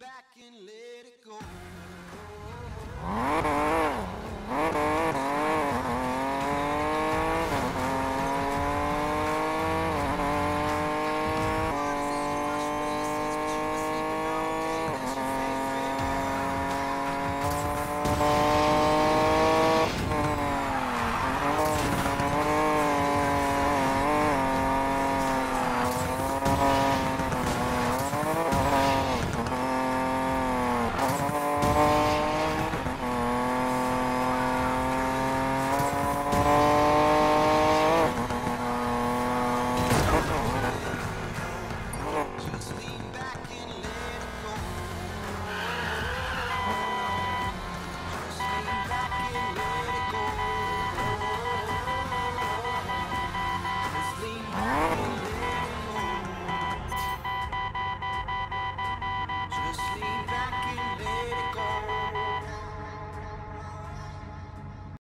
back and let it go.